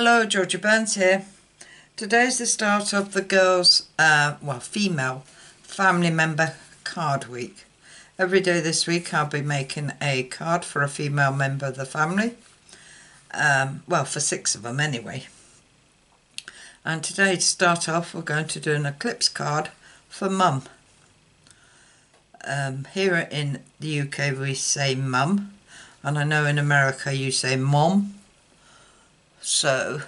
Hello, Georgie Burns here. Today's the start of the girls, uh, well, female family member card week. Every day this week I'll be making a card for a female member of the family. Um, well, for six of them anyway. And today to start off we're going to do an eclipse card for mum. Um, here in the UK we say mum and I know in America you say mom so,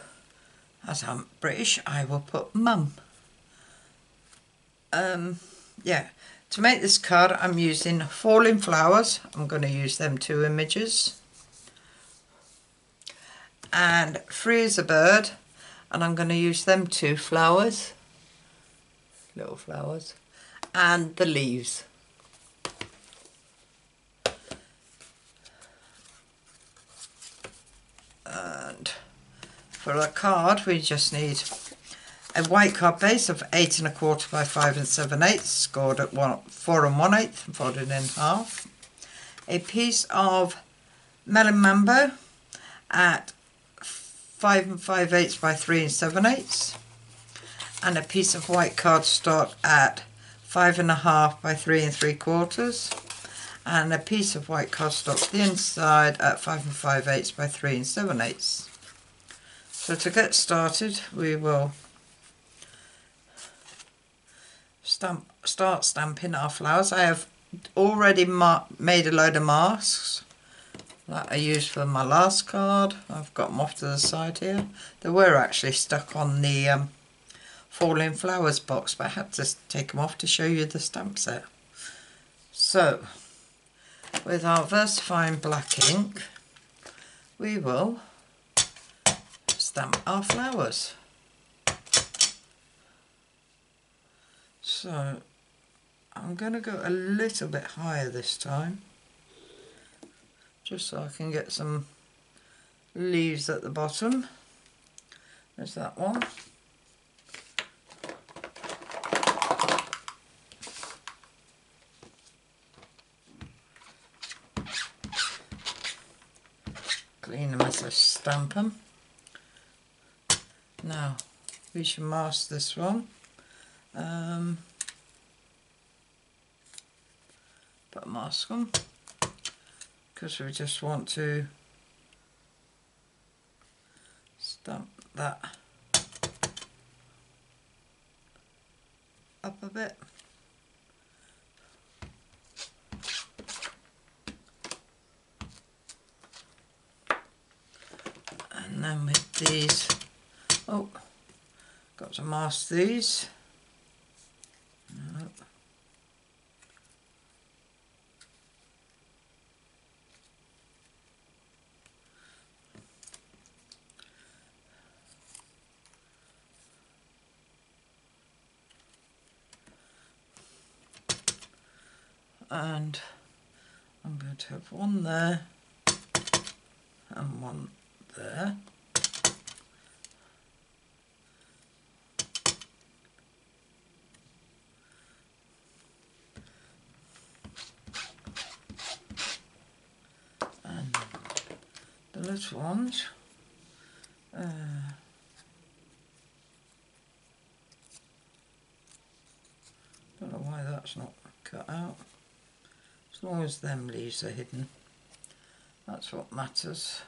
as I'm British, I will put mum. Um, yeah, to make this card, I'm using Falling Flowers. I'm going to use them two images. And Free as a Bird. And I'm going to use them two flowers. Little flowers. And the leaves. And for a card, we just need a white card base of eight and a quarter by five and seven eighths, scored at one, four and one eighth, folded in half. A piece of melon mambo at five and five eighths by three and seven eighths, and a piece of white cardstock at five and a half by three and three quarters, and a piece of white cardstock the inside at five and five eighths by three and seven eighths. So to get started we will stamp, start stamping our flowers. I have already made a load of masks that I used for my last card. I've got them off to the side here. They were actually stuck on the um, Falling Flowers box but I had to take them off to show you the stamp set. So with our VersaFine black ink we will stamp our flowers. So I'm going to go a little bit higher this time just so I can get some leaves at the bottom. There's that one. Clean them as I stamp them. Now, we should mask this one. Um, put a mask on because we just want to stamp that up a bit. And then with these Oh, got to mask these. And I'm going to have one there and one there. little ones. Uh, don't know why that's not cut out. As long as them leaves are hidden, that's what matters.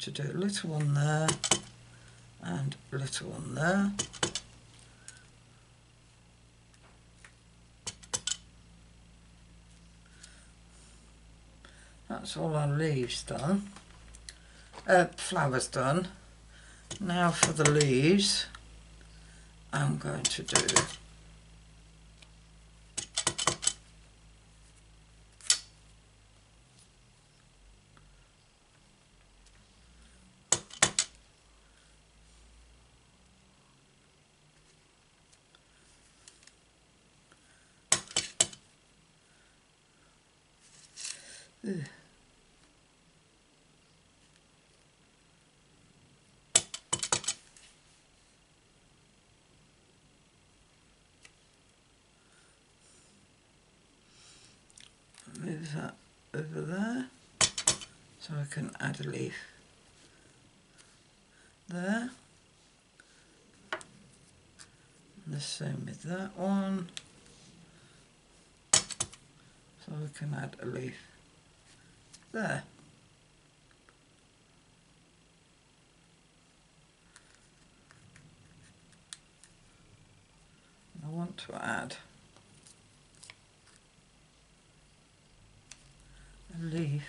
To do a little one there and a little one there. That's all our leaves done. Uh, flowers done. Now for the leaves, I'm going to do move that over there so I can add a leaf there. And the same with that one. So I can add a leaf there. I want to add a leaf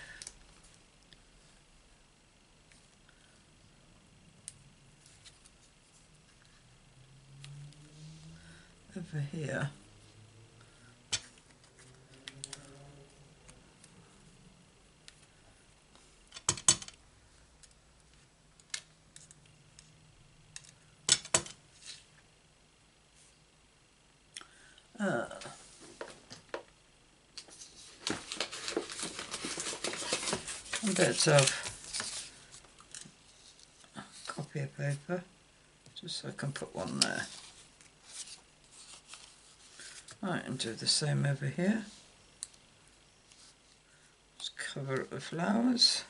over here. Uh, bits of copy of paper just so I can put one there. Right, and do the same over here. Just cover it with flowers.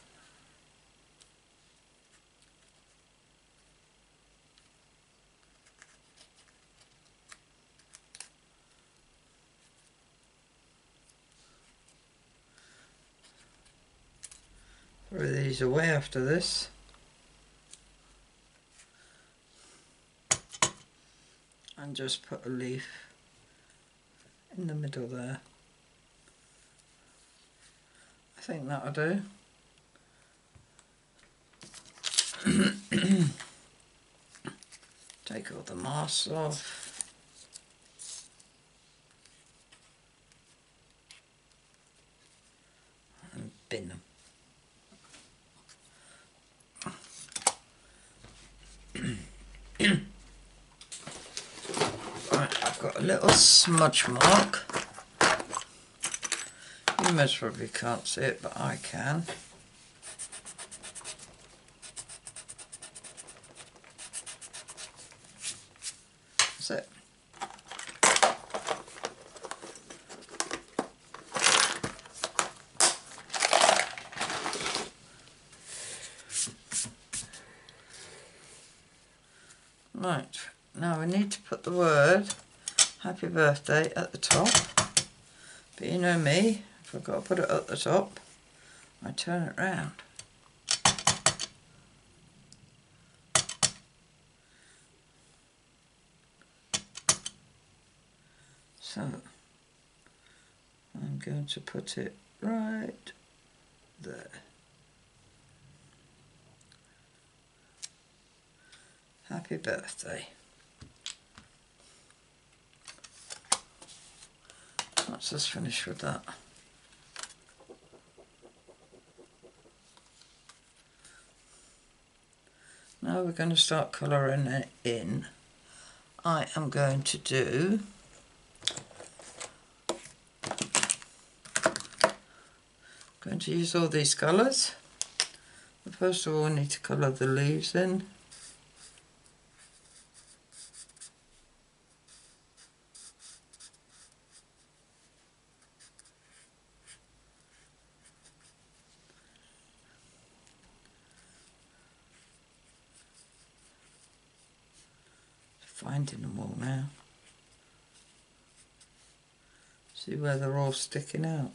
Away after this. And just put a leaf in the middle there. I think that'll do. Take all the moss off. And bin them. right, I've got a little smudge mark. You most probably can't see it, but I can. That's it. Right, now we need to put the word happy birthday at the top. But you know me, if I've got to put it at the top, I turn it round. So, I'm going to put it right there. Happy birthday. Let's just finish with that. Now we're going to start colouring it in. I am going to do going to use all these colours. First of all, I need to colour the leaves in. finding them all now. See where they're all sticking out.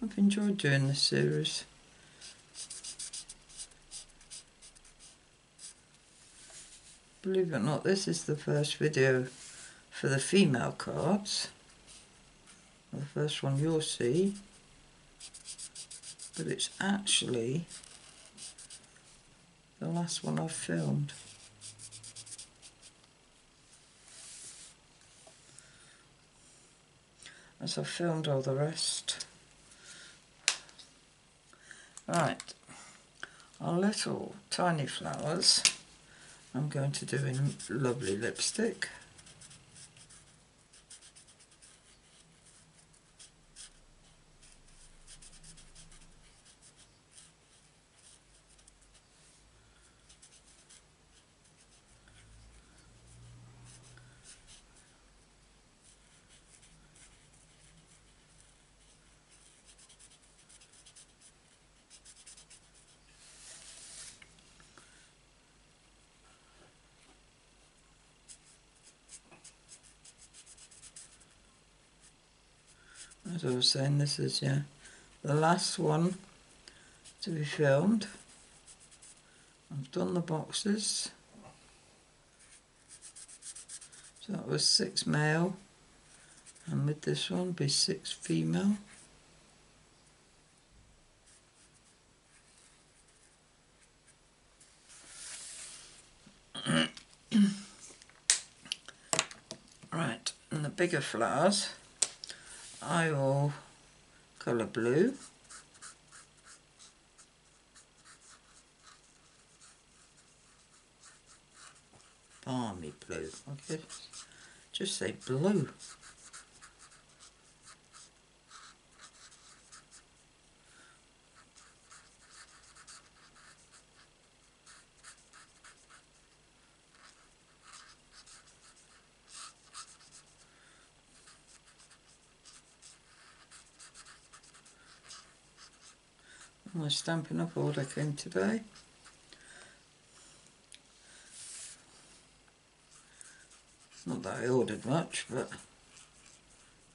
I've enjoyed doing this series. Believe it or not, this is the first video for the female cards. The first one you'll see. But it's actually the last one I've filmed. As I've filmed all the rest. Right, our little tiny flowers I'm going to do in lovely lipstick. As I was saying, this is yeah the last one to be filmed. I've done the boxes. So that was six male, and with this one be six female. right, and the bigger flowers. I will colour blue. Balmy blue, okay, just say blue. My Stampin' Up order came today. Not that I ordered much, but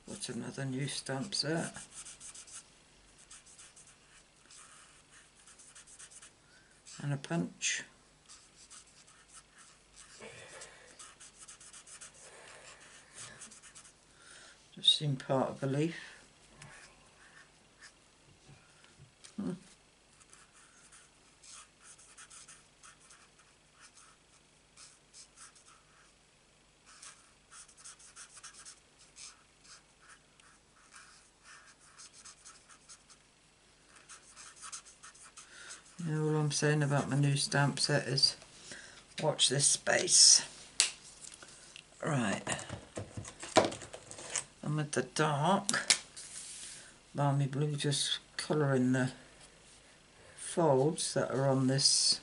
got another new stamp set. And a punch. Just seen part of a leaf. All about my new stamp set is watch this space. Right. And with the dark, balmy blue just colouring the folds that are on this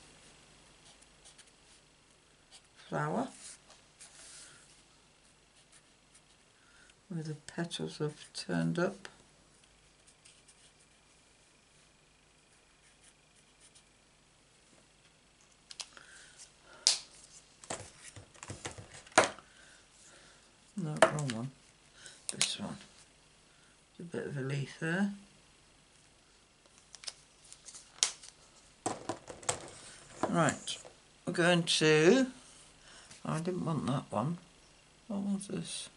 flower. Where the petals have turned up. No, wrong one. This one. a bit there. Right, we're going to, oh, I didn't want that one. What was this?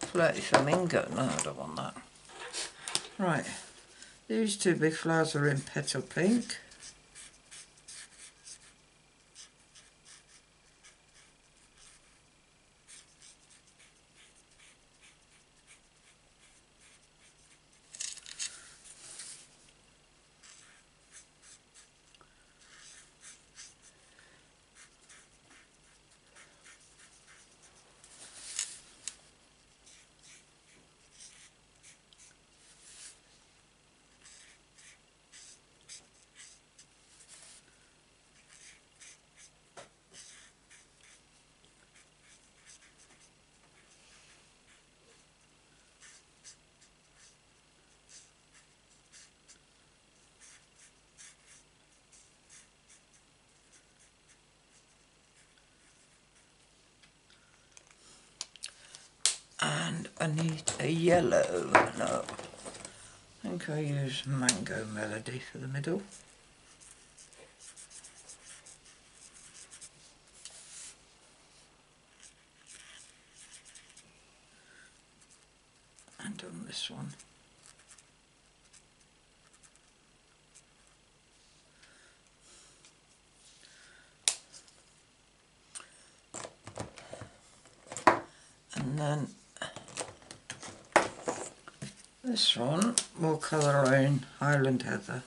Flirty Flamingo. No, I don't want that. Right, these two big flowers are in petal pink. And I need a yellow. No, I think I use Mango Melody for the middle. And on this one. And then this one, we'll colour in Highland Heather.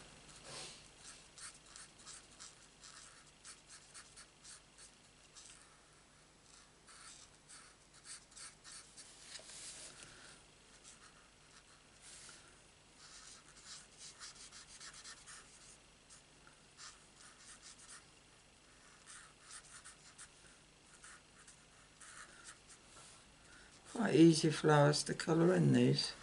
Quite easy flowers to colour in these.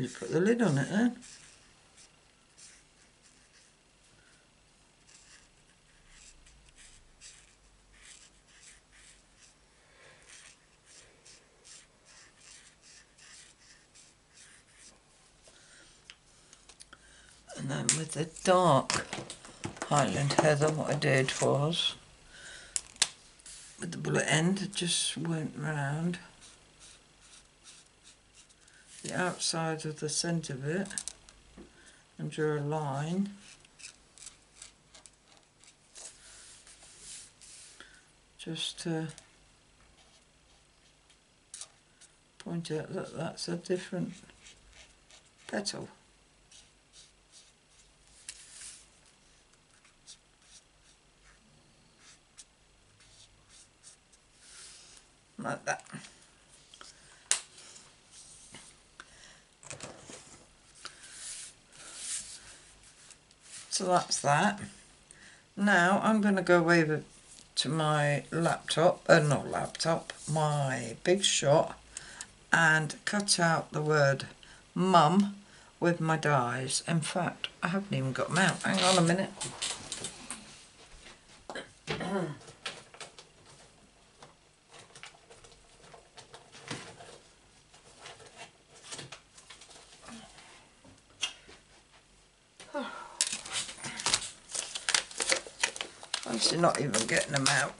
You put the lid on it then. And then with the dark Highland Heather, what I did was, with the bullet end, it just went round the outside of the centre bit and draw a line just to point out that that's a different petal. Like that. So that's that. Now I'm going to go over to my laptop, uh, not laptop, my big shot and cut out the word mum with my dies. In fact, I haven't even got them out. Hang on a minute. Obviously not even getting them out.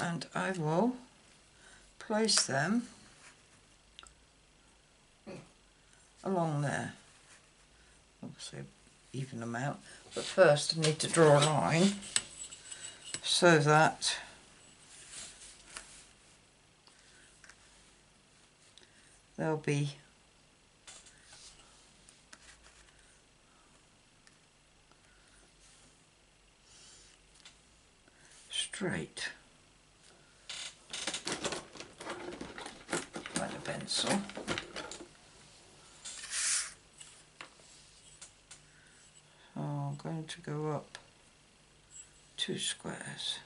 And I will place them along there. Obviously even them out. But first I need to draw a line so that there'll be straight by the pencil. So I'm going to go up two squares.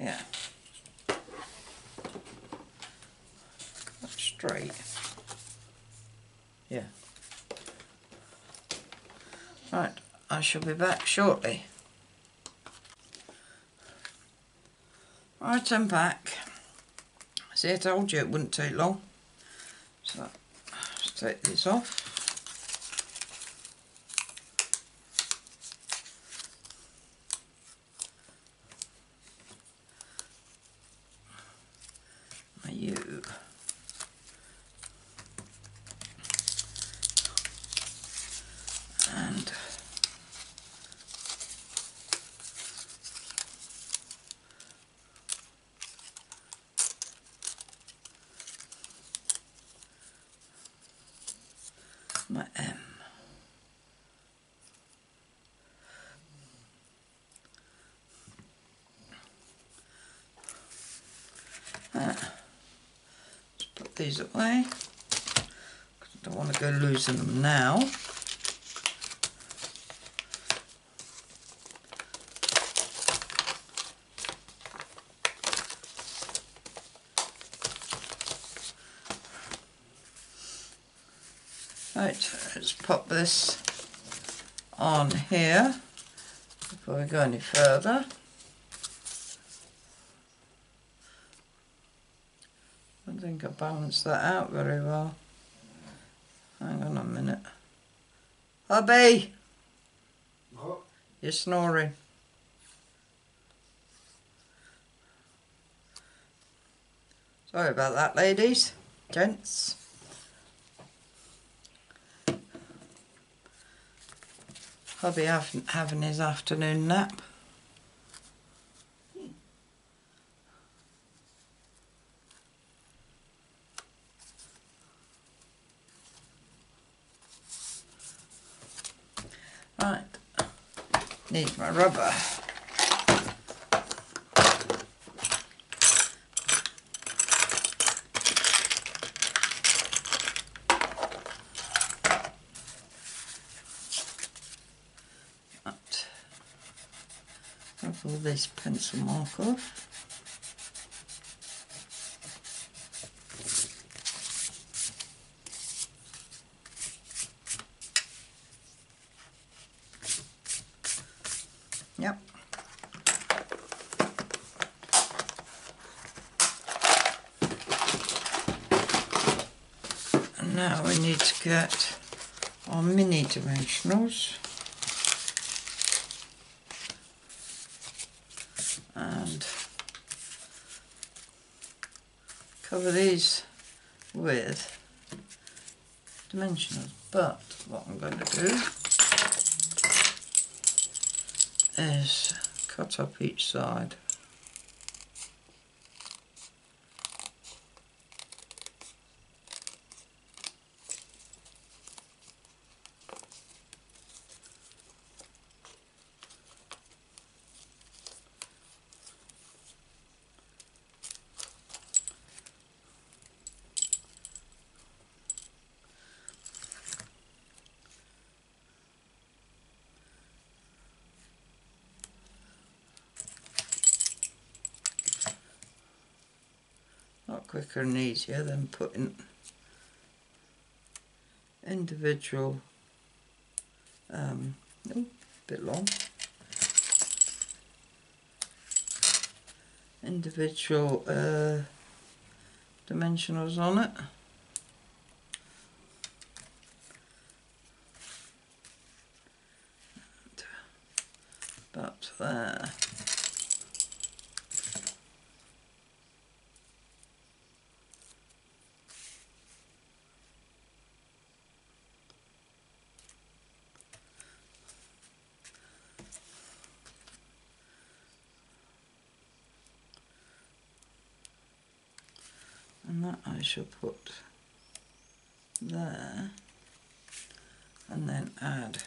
Yeah. Straight. Yeah. Right, I shall be back shortly. Right, I'm back. See, I told you it wouldn't take long. So, let's take this off. My U. And my M. these away. I don't want to go losing them now. Right, let's pop this on here before we go any further. I think I balanced that out very well. Hang on a minute. Hubby! What? You're snoring. Sorry about that, ladies, gents. Hubby having, having his afternoon nap. Right, need my rubber. Right. All this pencil mark off. Yep. And now we need to get our mini dimensionals. And cover these with dimensionals. But what I'm going to do is cut up each side. Quicker and easier than putting individual um oh, bit long. Individual uh, dimensionals on it but there and that I shall put there and then add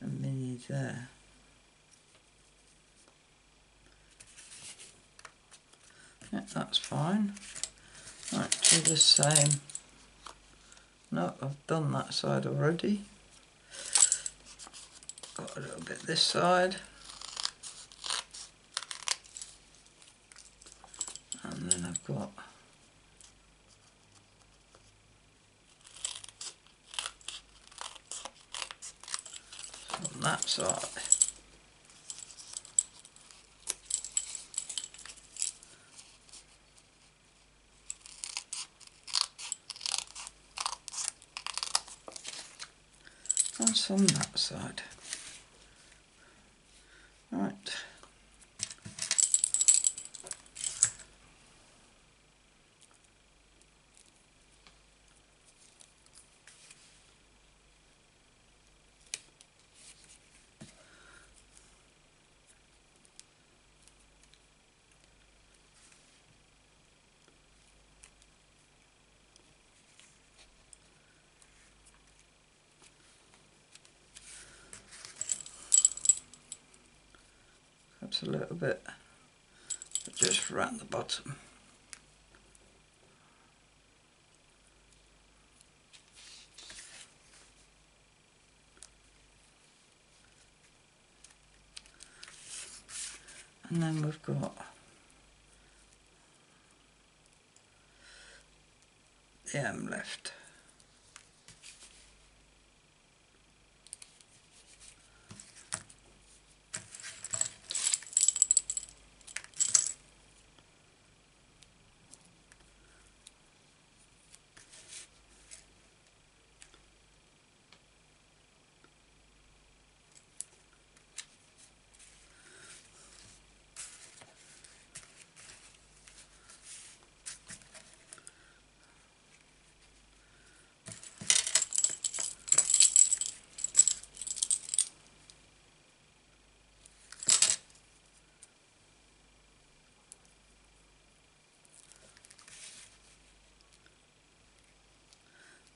a mini there. Yeah, that's fine. Right, do the same. No, I've done that side already. Got a little bit this side. And then I've got on that side. That's on that side. perhaps a little bit just around the bottom. And then we've got the M left.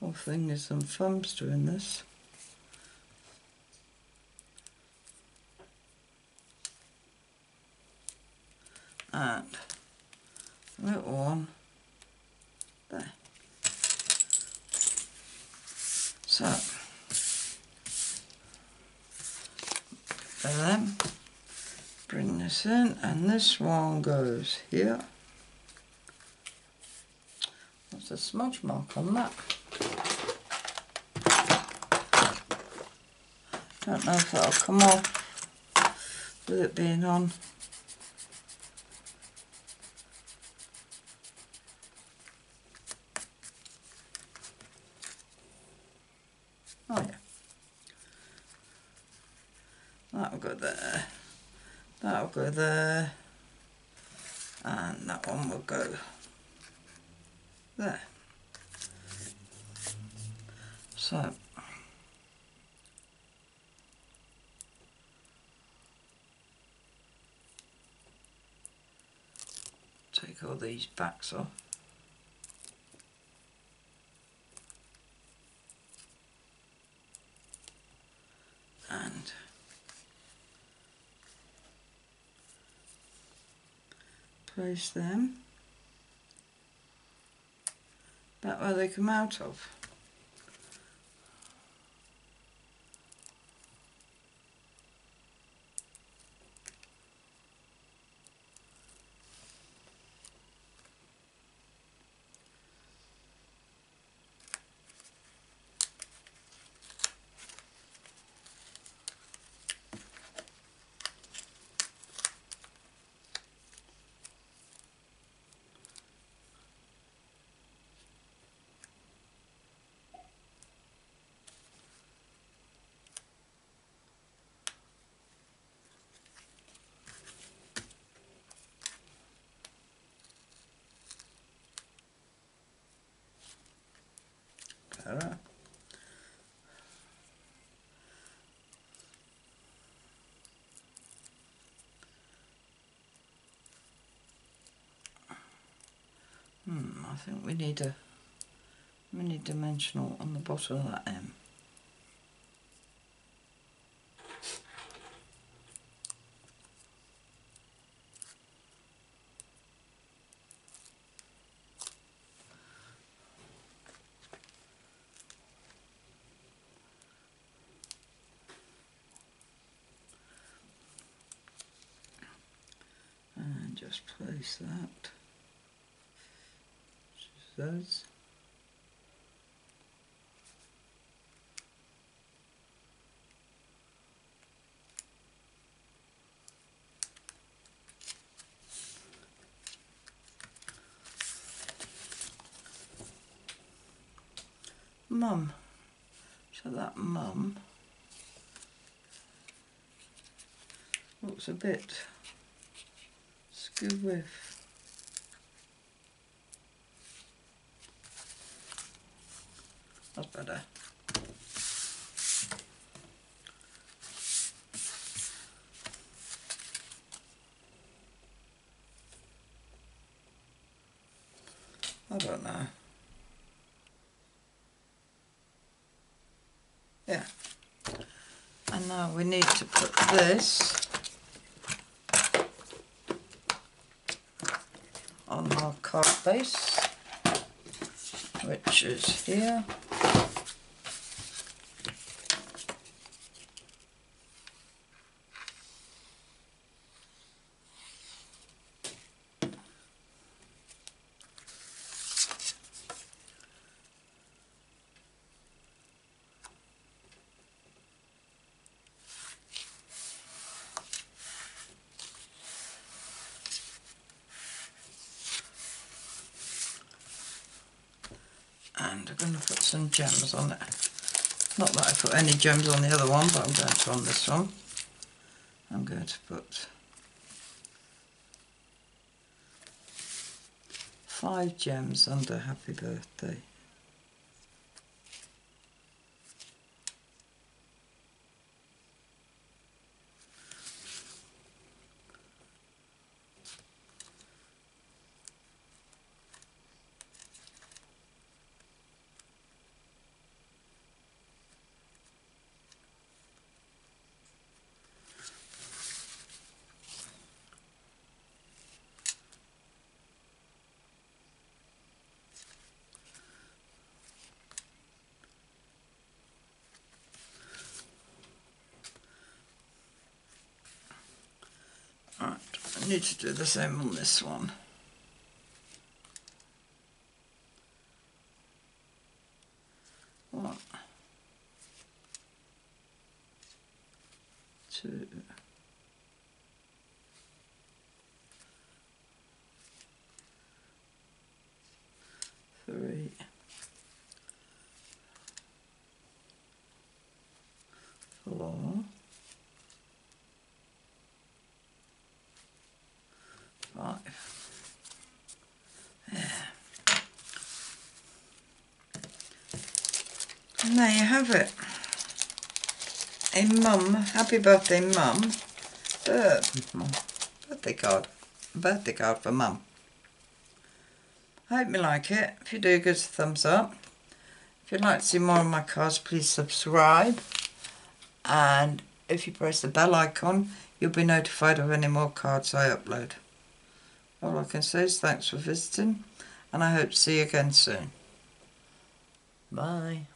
Whole fingers some thumbs doing this. And little one there. So, then bring this in, and this one goes here. There's a smudge mark on that. Don't know if that'll come off with it being on. Oh yeah. That'll go there. That'll go there. And that one will go there. So take all these backs off. And place them that where they come out of. Better. Hmm, I think we need a mini dimensional on the bottom of that M. And just place that. Those. Mum. So that mum looks a bit skew with. That's better. I don't know. Yeah. And now we need to put this on our card base, which is here. And I'm going to put some gems on it. Not that I put any gems on the other one, but I'm going to on this one. I'm going to put five gems under happy birthday. Right, I need to do the same on this one. One, two, three, four, five. Yeah. And there you have it. A mum, happy birthday mum, birth, mum, birthday card, birthday card for mum. Hope you like it. If you do, give us a thumbs up. If you'd like to see more of my cards, please subscribe. And if you press the bell icon, you'll be notified of any more cards I upload. All I can say is thanks for visiting, and I hope to see you again soon. Bye.